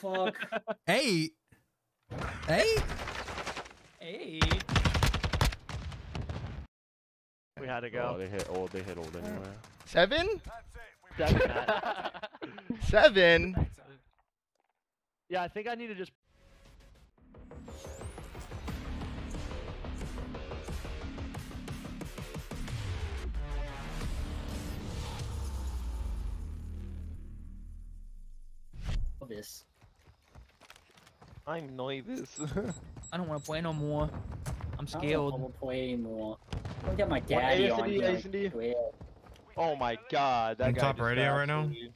fuck? Eight. Eight. Hey. We had to go. Oh, go. they hit old. They hit old anyway. Seven? Seven, Seven? yeah, I think I need to just. This. I'm nervous. I don't want to play no more. I'm scared. I don't want to play anymore. I'll get my What, daddy ASD, on here. like, ASD? well, oh my god, that On guy top just radio right now? absolutely-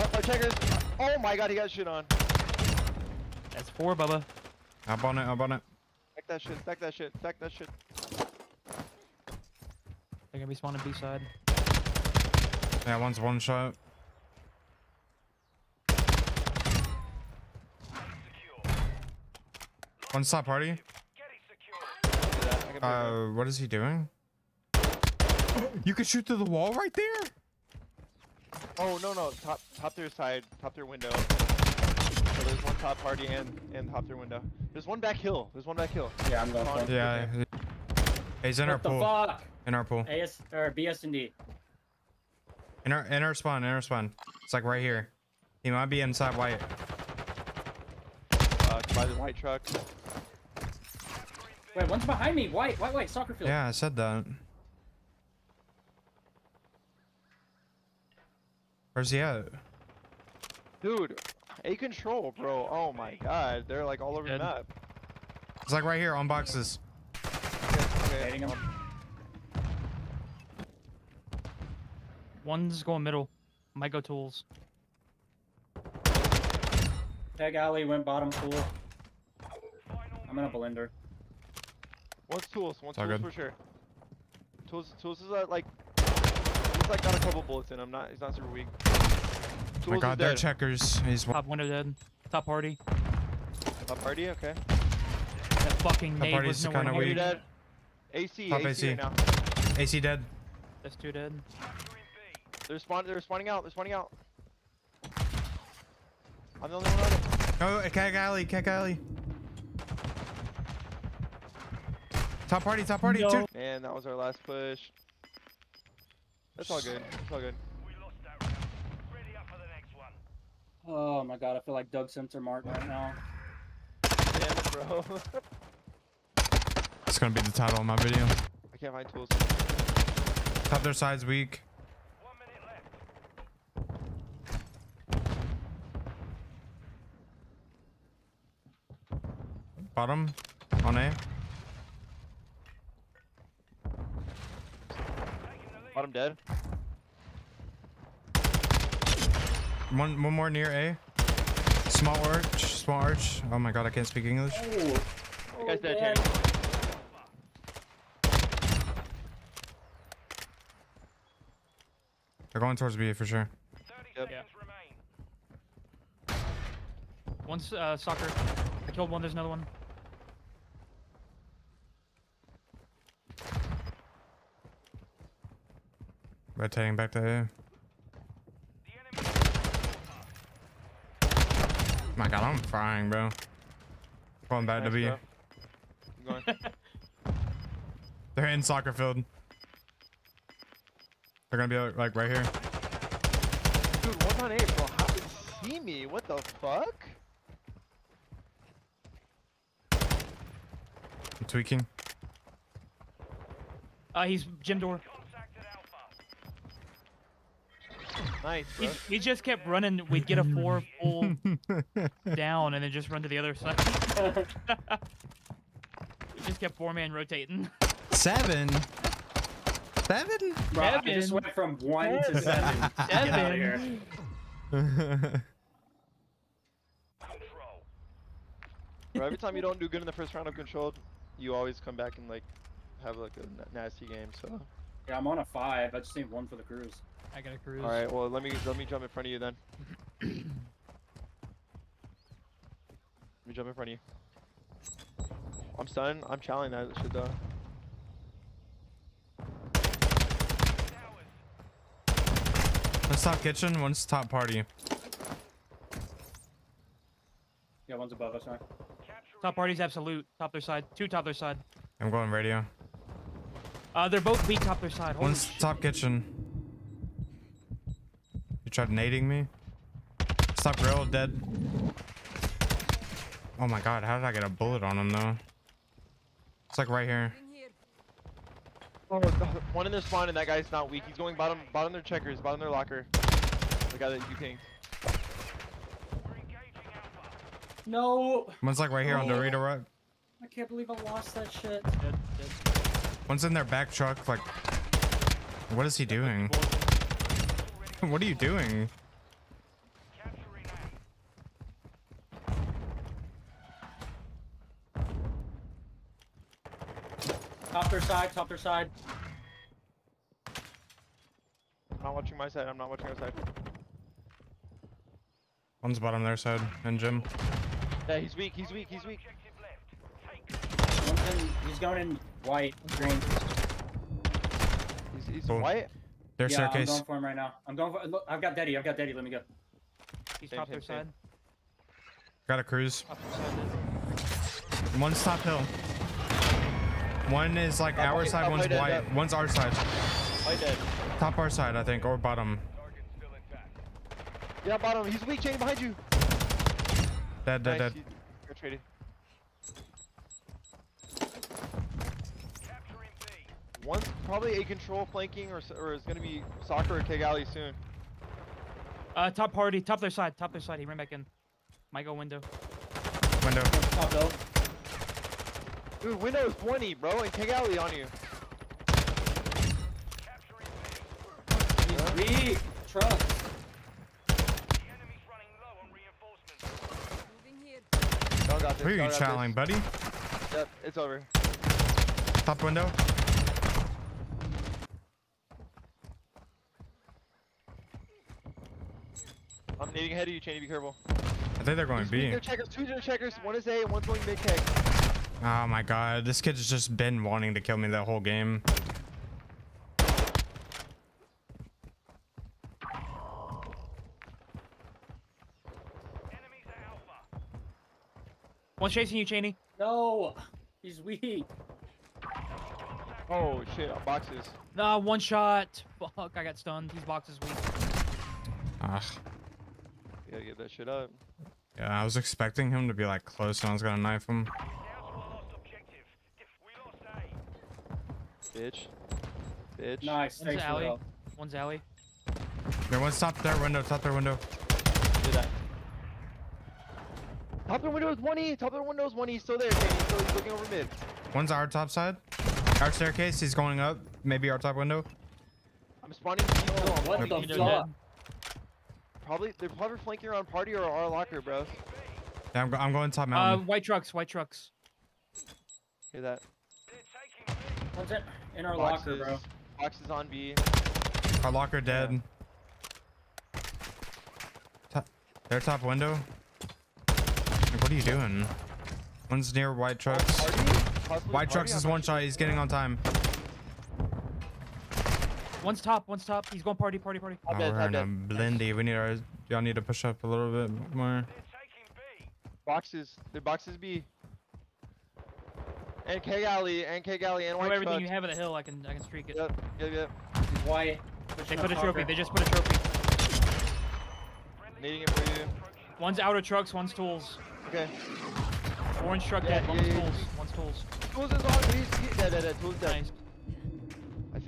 Oh, oh, checkers! Oh my god, he got shit on. That's four, Bubba. Up on it. Up on it. Stack that shit, stack that shit, stack that shit. They're gonna be spawning B side. Yeah, one's one shot. One stop party. I can do that, I can do that. Uh, what is he doing? You can shoot through the wall right there. Oh no no, top top their side, top their window. So there's one top party and and top their window. There's one back hill. There's one back hill. Yeah, I'm going for it. Yeah. He's in our What the pool. fuck? In our pool. AS or BS and D. In our in our spawn. In our spawn. It's like right here. He might be inside white. By the white truck. Wait, one's behind me. White, white, white. Soccer field. Yeah, I said that. Where's he at? Dude, a control, bro. Oh my god, they're like all over the map. It's like right here on boxes. Okay, okay, Hating him. One's going middle. Might go tools. Keg alley went bottom pool. I'm in a blender. One's tools, one's all tools good. for sure. Tools, tools is uh, like, he's like got a couple bullets in him. Not, he's not super weak. Oh my Tools god, they're dead. checkers. He's one. Top window dead. Top party. Top party, okay. That fucking Top nade party's was nowhere kinda near Party weak. dead. AC, Top AC, AC. right now. AC dead. That's two dead. They're spawn, they're spawning out. They're spawning out. I'm the only one on it. Oh, Keg Alley, Keg Alley. Top party, top party, No. two. Man, that was our last push. That's all good. It's all good. Oh my god, I feel like Doug Censor Martin right now. Damn it, bro. It's gonna be the title of my video. I can't find tools. Top their side's weak. One minute left. Bottom on A. Bottom dead. One one more near A. Small arch, small arch. Oh my god, I can't speak English. Oh, That guy's dead, man. Jamie. They're going towards B for sure. Yep. Yeah. One's uh, soccer. I killed one. There's another one. Rotating back to A. My god, I'm frying, bro. Going back to Nice, B. bro. I'm going. They're in soccer field. They're gonna be like, like right here. Dude, one's on eight, bro. How did he see me? What the fuck? I'm tweaking. Uh, he's gym door. Nice, He, bro. he just kept running. We'd get a four full down and then just run to the other side. he just kept four man rotating. Seven. Seven. Bro, I just went from one to seven. Get out of here. bro. Every time you don't do good in the first round of control, you always come back and like have like a nasty game. So, Yeah, I'm on a five. I just need one for the cruise. I got a cruise. all right. Well, let me let me jump in front of you then. let me jump in front of you. I'm stunned. I'm challenging that shit though. One's top kitchen, one's top party. Yeah, one's above us, right? Top party's absolute. Top their side. Two top their side. I'm going radio. Uh, they're both weak top their side. Holy One's shit. top kitchen. You tried nading me? Stop grill, dead. Oh my god, how did I get a bullet on him though? It's like right here. Oh, the- one in their spawn and that guy's not weak. He's going bottom, bottom their checkers, bottom their locker. The guy that you pinged. No! One's like right here on Oh. Dorito Rock. I can't believe I lost that shit. Dead, dead. One's in their back truck, like what is he doing? what are you doing? Top their side, top their side. I'm not watching my side. I'm not watching our side. One's bottom their side, and gym. Yeah, he's weak. He's weak. He's weak. One's in, he's going in white, green. He's, he's Cool. white. Their yeah, I'm going for him right now. I'm going for. Look, I've got Daddy. I've got Daddy. Let me go. He's Same, top same, their side. Got a cruise. Top their side. One's top hill. One is like Top our white, side, one's white, white. dead. One's our side. White dead. Top our side, I think, or bottom. Yeah, bottom. He's weak. Chain behind you. Dead, dead, Nice. dead. You're traded. One's probably a control flanking, or s- or is gonna be soccer or Keg Alley soon. Uh, top party. Top their side. Top their side. He ran back in. Might go window. Window. One's top hill. Dude, window is 20, bro, and Keg Alley on you. He's weak. Trucks. Y'all got this. Who are y'all channeling, buddy? Yep, it's over. Top window. I'm needing ahead of you, Cheney. Be careful. I think they're going Two B. their checkers, two their checkers. One is A, and one's going mid keg. Oh my god, this kid's just been wanting to kill me the whole game. Enemies are alpha. One's chasing you, Cheney. No. He's weak. Oh shit, boxes. Nah, one shot. Fuck, I got stunned. These boxes weak. Ugh. You gotta get that shit up. Yeah, I was expecting him to be like close and I was gonna knife him. Bitch. Bitch. Nice. One's Thanks for alley. help. One's alley. There, one's top their window, top their window. Do that. Top their window is 1E. Top their window is 1E. He's still there, Cheney. He's, still, he's looking over mid. One's our top side. Our staircase, he's going up. Maybe our top window. I'm spawning. He's still on what the Window fuck? Dead. Probably they're probably flanking around party or our locker, bro. Yeah, I'm, go- I'm going top Uh, mountain. white trucks. White trucks. Hear that? What's in, in our locker, Boxes. bro. Boxes on B. our locker dead. Top, their top window. Like, what are you doing? One's near white trucks. White trucks is one shot. He's getting on time. One's top. One's top. He's going party. Party. Party. Oh, Top dead, we're top in a dead. blindy. We need our. Y'all need to push up a little bit more. Boxes. The boxes B. And K Alley, and K Alley, and Throw White everything trucks. you have at the hill. I can. I can streak it. Yep, yep, yep. White. They put a trophy. They just put a trophy. Needing it for you. One's outer trucks. One's tools. Okay. Orange truck Yeah, dead. yeah, One's yeah, yeah. tools. One's tools. Tools is on. He's, dead, dead, dead. Tools dead. Nice.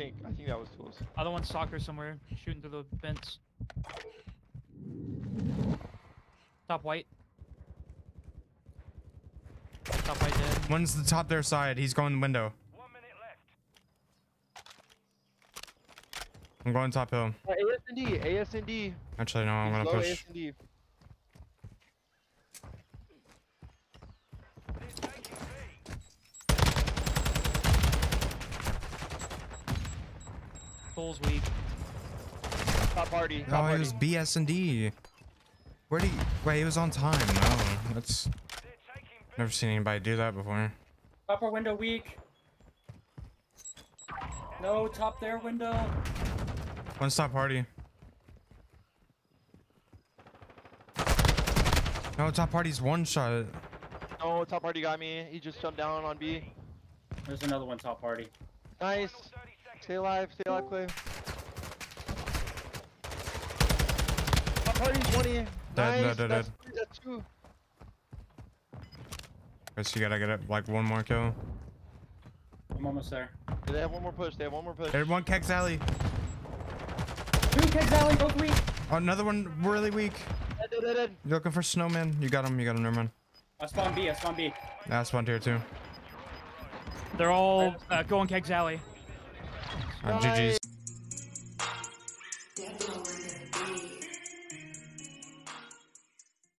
I think, I think that was Tools. Other one's soccer somewhere, shooting through the vents. Top white. Top white dead. One's the top their side. He's going the window. One minute left. I'm going top hill. Uh, ASND, ASND. Actually, no. I'm He's gonna low push. ASND. Tools weak. Top party. Top Oh, party. he was BS and D. Where did he? Wait, he was on time. No, that's. Never seen anybody do that before. Upper window weak. No, top there window. One stop party. No, top party's one shot. Oh, top party got me. He just jumped down on B. There's another one top party. Nice. Stay alive, stay alive, Klay. Top party's 20. Dead, nice. dead, dead, that's, three, that's two. Guess you gotta get it like one more kill. I'm almost there. They have one more push. They have one more push. There's one Kegs Alley. Two kegs alley, both weak. Oh, another one really weak. Dead, dead, dead, dead. You looking for snowman? You got him. You got him. Never mind. I spawned B, I spawned B. That's one tier too. They're all uh, going Kegs Alley. GG's.